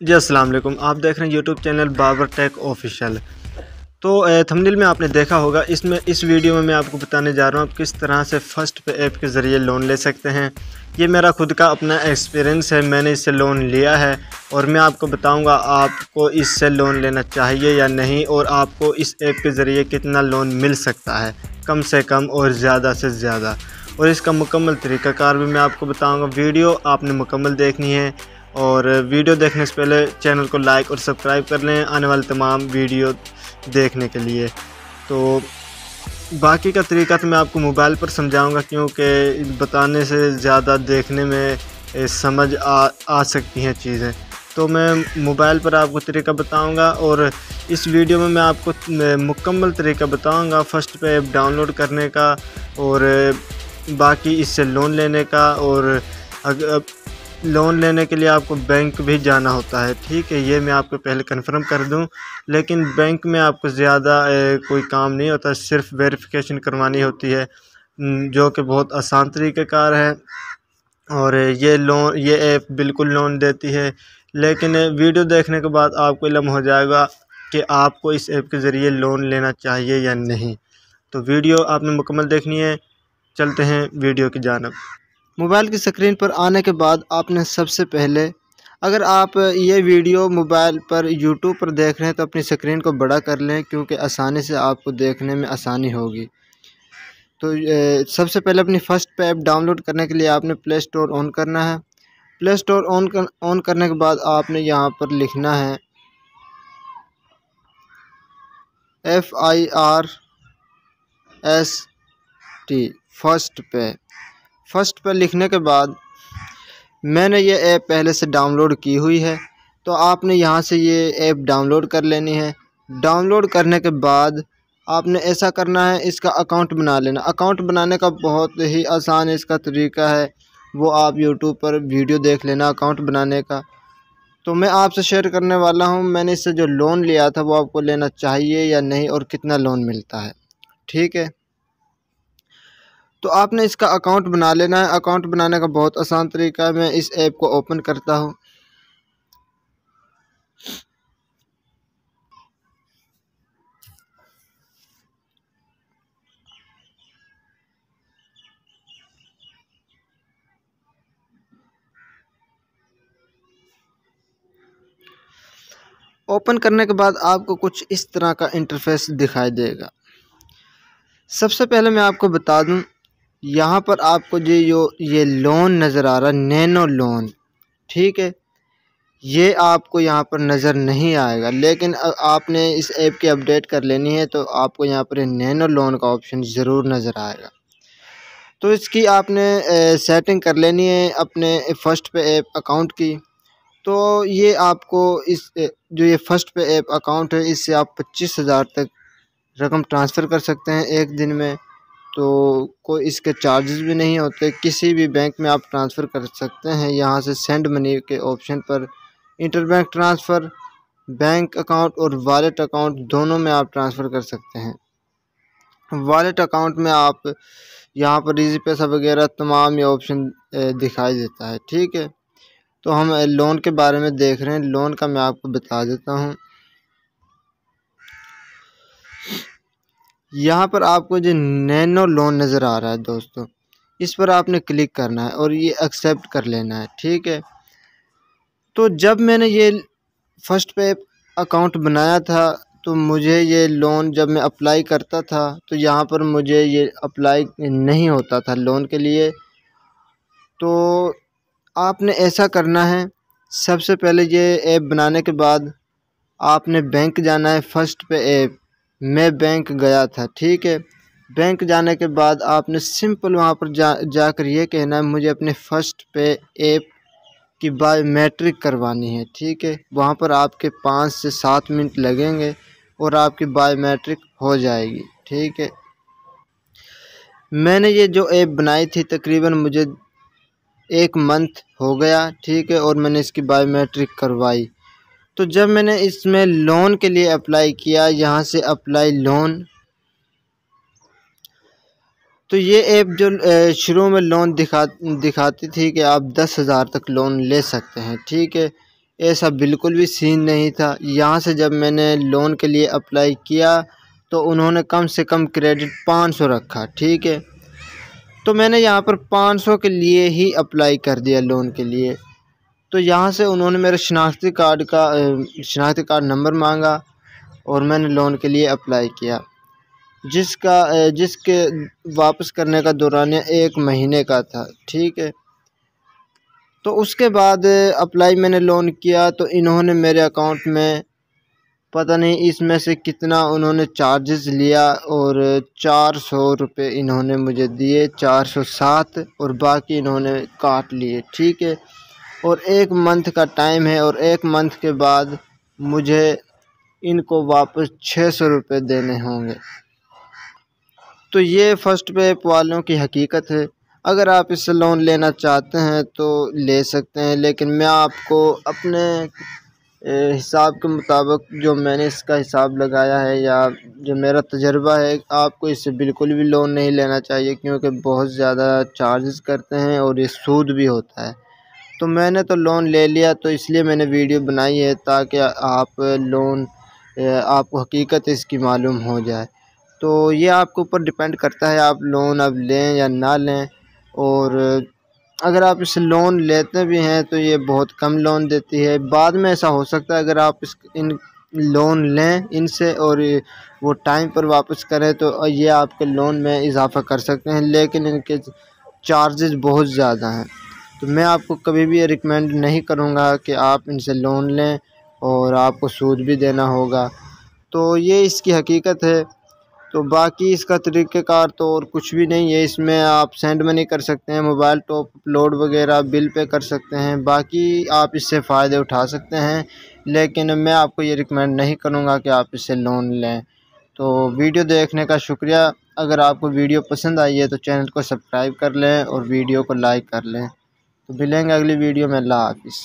जी वालेकुम। आप देख रहे हैं YouTube channel Babar tech official. तो थंबनेल में आपने देखा होगा, इसमें, इस वीडियो में मैं आपको बताने जा रहा हूँ किस तरह से फ़र्स्ट पे ऐप के ज़रिए लोन ले सकते हैं। ये मेरा खुद का अपना एक्सपीरियंस है, मैंने इससे लोन लिया है और मैं आपको बताऊँगा आपको इससे लोन लेना चाहिए या नहीं और आपको इस ऐप के ज़रिए कितना लोन मिल सकता है, कम से कम और ज़्यादा से ज़्यादा। और इसका मुकम्मल तरीक़ाकार भी मैं आपको बताऊँगा। वीडियो आपने मुकम्मल देखनी है। और वीडियो देखने से पहले चैनल को लाइक और सब्सक्राइब कर लें आने वाले तमाम वीडियो देखने के लिए। तो बाकी का तरीका तो मैं आपको मोबाइल पर समझाऊँगा क्योंकि बताने से ज़्यादा देखने में समझ आ आ सकती हैं चीज़ें। तो मैं मोबाइल पर आपको तरीका बताऊँगा और इस वीडियो में मैं आपको मुकम्मल तरीका बताऊँगा फ़र्स्ट पे ऐप डाउनलोड करने का और बाकी इससे लोन लेने का और लोन लेने के लिए आपको बैंक भी जाना होता है, ठीक है? ये मैं आपको पहले कंफर्म कर दूँ, लेकिन बैंक में आपको ज़्यादा कोई काम नहीं होता, सिर्फ़ वेरिफिकेशन करवानी होती है जो कि बहुत आसान तरीक़ेकार है, और ये लोन ये ऐप बिल्कुल लोन देती है, लेकिन वीडियो देखने के बाद आपको इलम हो जाएगा कि आपको इस ऐप के ज़रिए लोन लेना चाहिए या नहीं। तो वीडियो आपने मुकम्मल देखनी है, चलते हैं वीडियो की जानब। मोबाइल की स्क्रीन पर आने के बाद आपने सबसे पहले, अगर आप ये वीडियो मोबाइल पर यूट्यूब पर देख रहे हैं तो अपनी स्क्रीन को बड़ा कर लें, क्योंकि आसानी से आपको देखने में आसानी होगी। तो सबसे पहले अपनी फ़र्स्ट ऐप डाउनलोड करने के लिए आपने प्ले स्टोर ऑन करना है। प्ले स्टोर ऑन कर ऑन करने के बाद आपने यहाँ पर लिखना है F I R S T first पे। फ़र्स्ट पर लिखने के बाद मैंने ये ऐप पहले से डाउनलोड की हुई है तो आपने यहाँ से ये ऐप डाउनलोड कर लेनी है। डाउनलोड करने के बाद आपने ऐसा करना है, इसका अकाउंट बना लेना। अकाउंट बनाने का बहुत ही आसान इसका तरीका है, वो आप यूट्यूब पर वीडियो देख लेना अकाउंट बनाने का। तो मैं आपसे शेयर करने वाला हूँ, मैंने इससे जो लोन लिया था वो आपको लेना चाहिए या नहीं और कितना लोन मिलता है। ठीक है? तो आपने इसका अकाउंट बना लेना है। अकाउंट बनाने का बहुत आसान तरीका है। मैं इस ऐप को ओपन करता हूँ। ओपन करने के बाद आपको कुछ इस तरह का इंटरफेस दिखाई देगा। सबसे पहले मैं आपको बता दूँ यहाँ पर आपको जो यो ये लोन नज़र आ रहा है नैनो लोन ठीक है? ये आपको यहाँ पर नज़र नहीं आएगा, लेकिन आपने इस ऐप की अपडेट कर लेनी है तो आपको यहाँ पर नैनो लोन का ऑप्शन ज़रूर नज़र आएगा। तो इसकी आपने सेटिंग कर लेनी है अपने फ़र्स्ट पे ऐप अकाउंट की। तो ये आपको इस जो ये फ़र्स्ट पे ऐप अकाउंट है, इससे आप पच्चीस हज़ार तक रकम ट्रांसफ़र कर सकते हैं एक दिन में। तो कोई इसके चार्जेस भी नहीं होते, किसी भी बैंक में आप ट्रांसफ़र कर सकते हैं। यहाँ से सेंड मनी के ऑप्शन पर inter bank transfer bank account और वॉलेट अकाउंट दोनों में आप ट्रांसफ़र कर सकते हैं। वॉलेट अकाउंट में आप यहाँ पर इजी पैसा वगैरह तमाम ये ऑप्शन दिखाई देता है, ठीक है? तो हम लोन के बारे में देख रहे हैं। लोन का मैं आपको बता देता हूँ। यहाँ पर आपको जो नैनो लोन नज़र आ रहा है दोस्तों, इस पर आपने क्लिक करना है और ये एक्सेप्ट कर लेना है, ठीक है? तो जब मैंने ये फ़र्स्ट पे अकाउंट बनाया था तो मुझे ये लोन जब मैं अप्लाई करता था तो यहाँ पर मुझे ये अप्लाई नहीं होता था लोन के लिए। तो आपने ऐसा करना है, सबसे पहले ये ऐप बनाने के बाद आपने बैंक जाना है फ़र्स्ट पे ऐप मैं बैंक गया था, ठीक है? बैंक जाने के बाद आपने सिंपल वहाँ पर जा, जाकर ये कहना है, मुझे अपने फ़र्स्ट पे ऐप की बायोमेट्रिक करवानी है, ठीक है? वहाँ पर आपके पाँच से सात मिनट लगेंगे और आपकी बायोमेट्रिक हो जाएगी, ठीक है? मैंने ये जो ऐप बनाई थी, तकरीबन मुझे एक मंथ हो गया, ठीक है? और मैंने इसकी बायोमेट्रिक करवाई। तो जब मैंने इसमें लोन के लिए अप्लाई किया, यहाँ से अप्लाई लोन तो ये ऐप जो शुरू में लोन दिखा, दिखाती थी कि आप दस हज़ार तक लोन ले सकते हैं, ठीक है? ऐसा बिल्कुल भी सीन नहीं था। यहाँ से जब मैंने लोन के लिए अप्लाई किया तो उन्होंने कम से कम क्रेडिट पाँच सौ रखा, ठीक है? तो मैंने यहाँ पर पाँच सौ के लिए ही अप्लाई कर दिया लोन के लिए। तो यहाँ से उन्होंने मेरे शनाख्ती कार्ड का शनाख्ती कार्ड नंबर मांगा और मैंने लोन के लिए अप्लाई किया। जिसका जिसके वापस करने का दौरानिया एक महीने का था, ठीक है? तो उसके बाद अप्लाई मैंने लोन किया तो इन्होंने मेरे अकाउंट में पता नहीं इसमें से कितना उन्होंने चार्जेस लिया और चार सौ रुपये इन्होंने मुझे दिए, चार सौ सात और बाकी इन्होंने काट लिए, ठीक है? और एक मंथ का टाइम है और एक मंथ के बाद मुझे इनको वापस छः सौ रुपये देने होंगे। तो ये फ़र्स्ट पे वालों की हकीकत है। अगर आप इससे लोन लेना चाहते हैं तो ले सकते हैं, लेकिन मैं आपको अपने हिसाब के मुताबिक जो मैंने इसका हिसाब लगाया है या जो मेरा तजर्बा है, आपको इससे बिल्कुल भी लोन नहीं लेना चाहिए, क्योंकि बहुत ज़्यादा चार्जेस करते हैं और ये सूद भी होता है। तो मैंने तो लोन ले लिया तो इसलिए मैंने वीडियो बनाई है ताकि आप लोन आपको हकीकत इसकी मालूम हो जाए। तो ये आपके ऊपर डिपेंड करता है आप लोन अब लें या ना लें। और अगर आप इस लोन लेते भी हैं तो ये बहुत कम लोन देती है। बाद में ऐसा हो सकता है, अगर आप इस, इन लोन लें इनसे और वो टाइम पर वापस करें तो ये आपके लोन में इजाफ़ा कर सकते हैं, लेकिन इनके चार्जेस बहुत ज़्यादा हैं। तो मैं आपको कभी भी ये रिकमेंड नहीं करूँगा कि आप इनसे लोन लें और आपको सूद भी देना होगा। तो ये इसकी हकीकत है। तो बाकी इसका तरीक़ेकार तो और कुछ भी नहीं है। इसमें आप सेंड मनी कर सकते हैं मोबाइल टॉप अपलोड वगैरह बिल पे कर सकते हैं। बाकी आप इससे फ़ायदे उठा सकते हैं। लेकिन मैं आपको ये रिकमेंड नहीं करूँगा कि आप इससे लोन लें। तो वीडियो देखने का शुक्रिया। अगर आपको वीडियो पसंद आई है तो चैनल को सब्सक्राइब कर लें और वीडियो को लाइक कर लें। तो मिलेंगे अगली वीडियो में अल्लाह हाफिज़।